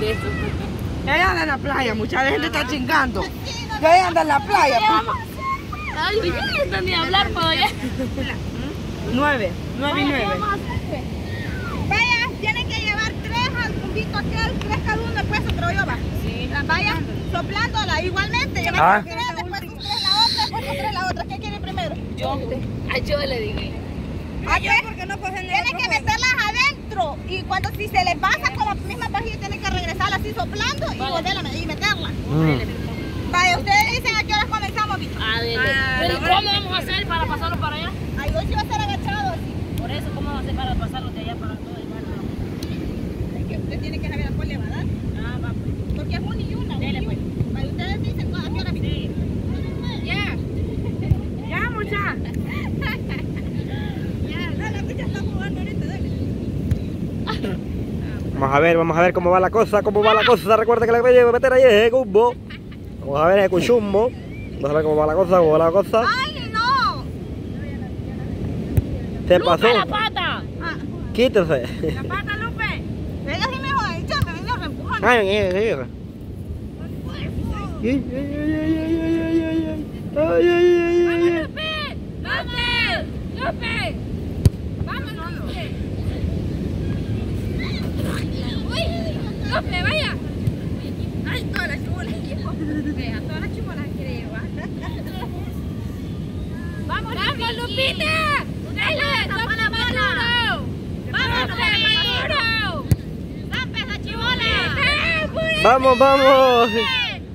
de eso. Ella anda en la playa, mucha gente está chingando. Que ella anda en la playa. pues. Ay, yo no entendí hablar, pero ya. Nueve, nueve y nueve. Vaya, tienen que llevar tres al cumbito aquel, tres cada uno, después se lo lleva. Sí. Vaya, soplándola igualmente. Llevar Ah. tres, después tres la otra, después tres la otra. ¿Qué quiere primero? Yo, a yo le dije. ¿A qué? Porque no cogen Tienen que meterlas adentro. Y cuando si se les pasa con la misma pajilla, tienen que regresarla así soplando y volverla y meterla. Mm. Vaya, ustedes dicen a qué horas comenzamos. Adele. Pero ¿y cómo vamos a hacer para pasarlo para allá? Ahí hoy va a estar agachado así. Por eso, ¿cómo vamos a hacer para pasarlo de allá para todo el barrio? Es que usted tiene que saber a cuál le va a dar. Ah, va, pues. Porque es una y una. Dele, pues. Vaya, ustedes dicen a qué hora, Víctor. Ya. Ya, mucha. Ya, dale, pues ya está jugando ahorita, dale. Vamos a ver, vamos a ver cómo va la cosa, cómo va la cosa. Recuerda que la que me llevo a meter ahí es. Vamos a ver el cuchumbo. Vamos a ver cómo va la cosa, cómo va la cosa. ¡Ay, no! Se ¡Lupe, pasó. la pata! Quítese. ¡La pata, Lupe! venga así mejor, échame, venga, empujan. Ay, ay, ay, ay. Ay, ay, ay, ay, ay, ay, ay. Ay, ay, ay, ay, ay. ¡Lupe! ¡Lupe! ¡Lupe! ¡Vámonos, Lupe! ¡Uy! ¡Lupe, vaya! ¡Ay, todas las chibolas! Vea, todas las chibolas quiere llevar. ¡Vamos, ¡Vamos, Lupita! ¡Dale! ¡Toma la bola! ¡Vamos, Maduro! ¡Zampe esa chibola! Vamos, vamos.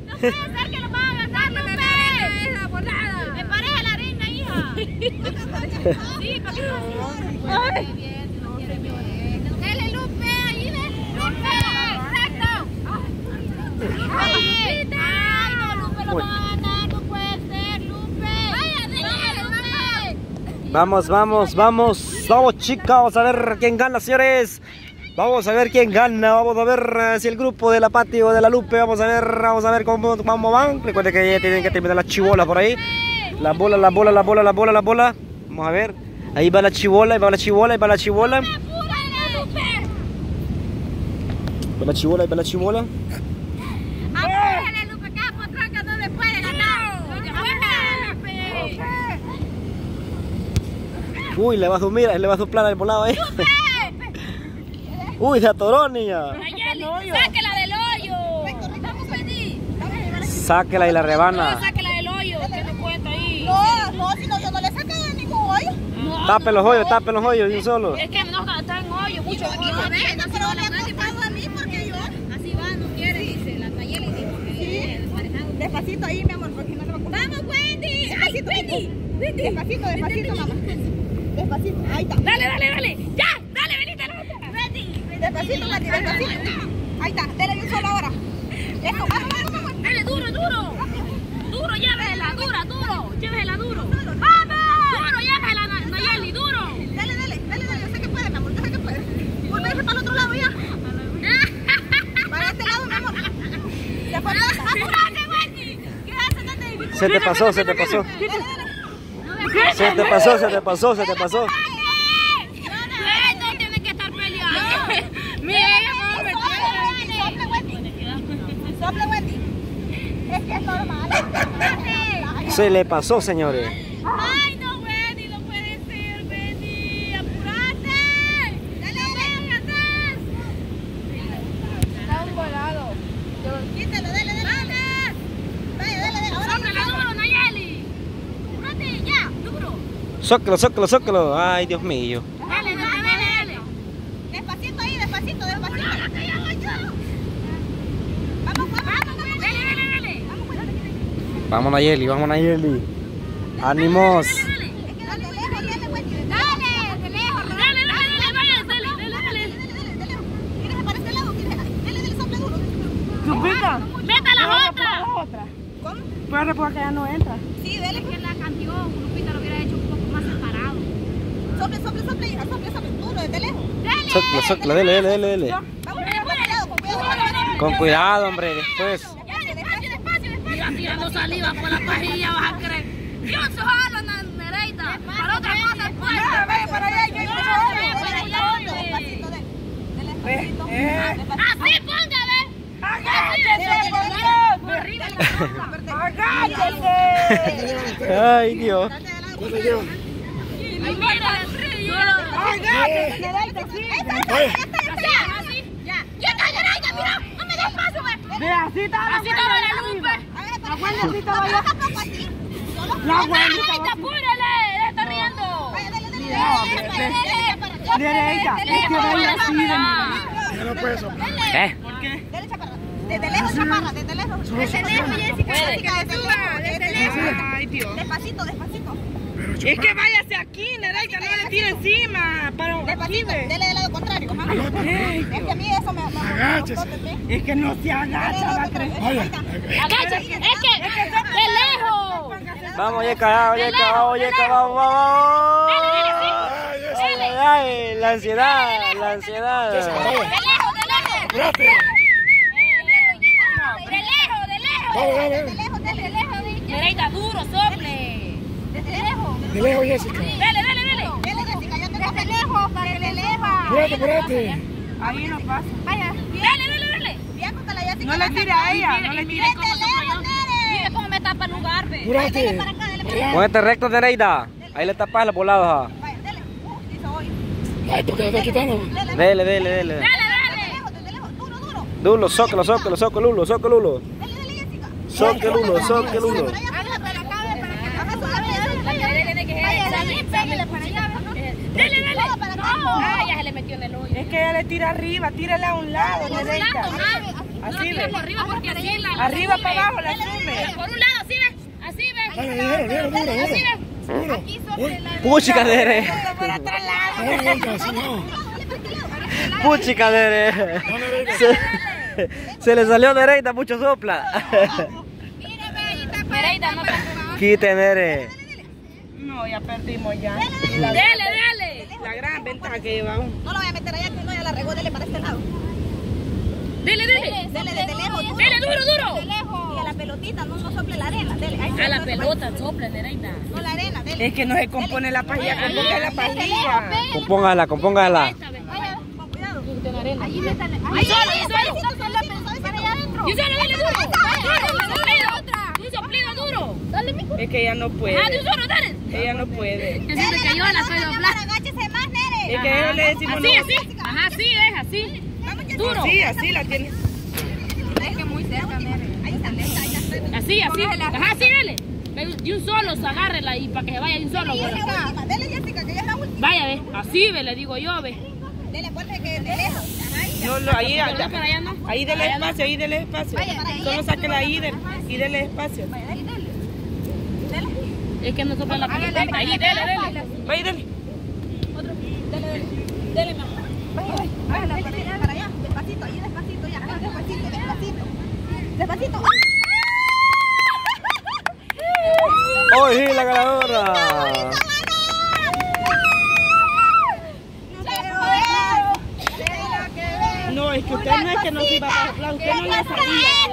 No puede ser que lo van a Lupe. Volada. Me parece la arena, hija. Sí, para que no Dele, Lupe, ahí ve. Lupe, recto. Ay, no, Lupe, lo Uy. van a ganar. No puede ser, Lupe. Vaya, dele, Lupe. Vamos, vamos, vamos. Vamos, chicas. Vamos a ver quién gana, señores. Vamos a ver quién gana. Vamos a ver eh, si el grupo de la Pati o de la Lupe. Vamos a ver, vamos a ver cómo, cómo van. Recuerden que ya tienen que terminar las chibolas por ahí. La bola, la bola, la bola, la bola, la bola. Vamos a ver. Ahí va la chibola, ahí va la chibola, ahí va la chibola. Va la chibola, ahí va la chibola. Apúrale, Lupe, que a Potranca no le puede ganar. Apúrale, Lupe. Uy, le va a sumir, le va a soplar al volado ahí. Uy, se atoró, niña. Nayeli, sáquela del hoyo. Vamos a venir. Sáquela y la No, rebana. sáquela del hoyo, que no cuenta ahí. No, no, si no, yo no le saqué de ningún hoyo. No, Tape los hoyos, tape los hoyos un solo. Es que no está en hoyo, mucho Y hoyo. no, no, pero le ha costado a mí porque yo. Así va, no quiere, dice. La Nayeli dijo que. Despacito ahí, mi amor, porque no se va a. ¡Vamos, Wendy! Despacito, Wendy! Wendy! Despacito, despacito, mamá. Despacito, ahí está. Dale, dale, dale. ¡Ya! ¡Dale, venite! Wendy! Despacito, Wendy, despacito. Ahí está, dele de un solo ahora. Eso, vamos, vamos, vamos. ¡Dale, duro, duro! ¡Duro, llévela! ¡Dura, duro! ¡Llévela, duro! ¡Vamos! ¡Duro, llévela, Na- Nayeli! ¡Duro! Dale, dale, dale, dale, yo sé que puede, mi amor, yo sé que puede. Volverse para el otro lado ya. Para este lado, mi amor. Se fue ¡Apúrate, Wendy! ¿Qué haces? Se te pasó, se te pasó. Dale, dale. Se te pasó, se te pasó, se te pasó. Esto tiene que estar peleando. Mira, Sople, Wendy. Sople, Wendy. Es que es normal. Se le pasó, señores. Ay, no, Wendy, no puede ser, Wendy. Apúrate. Dale, Wendy. Está un volado. Quítalo, dale, dale. Vaya, dale, dale. Ahora Sóplala duro, Nayeli. Apúrate, ya, duro. Zócalo, zócalo, zócalo. Ay, Dios mío. Dale, dale, dale, dale. Despacito ahí, despacito, despacito. Vamos, vamos, vamos. Dale, dale, dale. Vamos, Nayeli, vamos, Nayeli. Ánimos. Es que dale de lejos, dale, Wendy. Dale, de lejos. Dale, dale, dale, vaya, dale, dale, dale. Dale, dale, dale. ¿Quieres para lado? ¿Quieres? Dale, dale, sople duro. Chupita. Meta la otra. ¿Cómo? Pero porque ya no entra. Sí, dale. que la canción, Sople, sople, sople, hija, sople, sople. Duro, desde lejos. Zócalo, zócalo, dele, dele, dele, dele. Con cuidado, con cuidado. Con cuidado, hombre, después. Despacio, despacio, despacio. Mira, tirando saliva por la pajilla, vas a creer. Yo solo, Nereida. Para otra cosa después. Para allá, yo empiezo ve, para allá. Despacito, dale. Dale, despacito. Eh. Despacito. Así, ponga, ve. ¡Agáchese! Ay, Dios. Ay, esta, mira, no me des paso, ve. Ve, así está la Así estaba la Lupe. A ver, La buenecita vaya. tampoco así. Solo La Nereida, buenecita apúrale, le está riendo. Vaya, dale, dale, Ya, dale. ve, Dale, ve. dale, chaparra. Nereida, es que vaya así de Ya no puede soplar. ¿Eh? Dale, chaparra. Desde lejos, chaparra, desde lejos. Desde lejos, Jessica. Jessica, desde lejos. Desde lejos. Ay, Dios. Despacito, despacito. Es que váyase aquí, Nereida, no le tire encima. Pero aquí ve. Dele del lado contrario. Ajá. Es que a mí eso me... Agáchese. Es que no se agacha, lado va a contrario. creer. Vaya. Agacha, es que, de lejos. Vamos, Yeca, vamos, Yeca, vamos, Yeca, vamos, vamos. Ay, la ansiedad, la ansiedad. De lejos, de lejos. De lejos, de lejos. Vamos, vamos. Desde lejos, desde lejos. Duro, sople. Desde lejos. De lejos, Jessica. Dale, dale, dale. Dele, Jessica, yo tengo desde lejos, para desde lejos. Espérate, espérate. Ahí no pasa. Vaya. Dale, dale, dale. Bien, porque la Jessica No le la tire a ella, no le tire. Desde soy. Mire cómo me tapa el lugar, ve. Espérate. Ponete recto, Nereida. Ahí le tapas los volados. ah. Vaya, dele. Uh, hizo hoy. Ay, ¿por qué le estás quitando? Dele. Dele, dele. Dale, dale. Duro, duro. Dulo, zócalo, zócalo, zócalo, lulo, zócalo, lulo. Dele, dele, Jessica. Zócalo, lulo, zócalo, lulo. Para allá, para allá, para acá, para que baje su cabeza. Dale, dale, que Dale, pégale para allá. Dale, dale. Todo para acá. Ah, ya se le metió en el hoyo. Es que ella le tira arriba, tírale a un lado, no Así ve. arriba porque así la Arriba para abajo la sube. Por un lado, así ve. Así ve. Así ve. Duro. Uy, Puchica, Nere. Por atrás lado. no, Nereida, así no. Puchica, Nere. Se, se le salió Nereida, mucho sopla. Nereida, no te Quite, Nere. No, ya perdimos ya. Dale, dale. La gran ventaja que llevamos. No lo voy a meter allá, que no, ya la regó, dele para este lado. Dale, dale. Dele desde lejos, duro. Dale, duro, duro. Y a la pelotita, no, no sople la arena, dele. Ahí A la pelota, sopla, Nereida. No la arena, dele. Es que no se compone la pajilla, compone la pajilla. Compóngala, compóngala. Con cuidado. En arena. Ahí métale. Ahí solo, solo. Para allá adentro. Y solo, dale duro. Duro. Es que ella no Ah, de un puede. solo, dale. Ella no puede. Que siente que yo la más, nere. Es que ella le decimos Así, no. así. Ajá, así es, así. Duro. Sí, así la tiene. Es que muy cerca, nere. Ahí está, ahí está, ahí está. Así, así. Ajá, así, dale. Ve, De un solo, agárrela y para que se vaya de un solo. Dele, pues. Jessica, dele, Jessica, que ya es la última. Vaya, ve. Así, ve, le digo yo, ve. Dele, acuérdate que de lejos. No, no, ahí, allá no. ahí dele espacio, ahí dele espacio. Solo sáquela ahí del- y dele espacio. Vaya, dele, dele. Dele. Es que no sopla la. Ahí, dele, dele. Vaya, dele. Dele, mamá. Vaya, vaya, dele, dele, para allá. Despacito, ahí despacito, ya. Despacito, despacito. Despacito. ¡Hoy sí, la ganadora! No, es que usted no es que no se iba a usted no la sabía.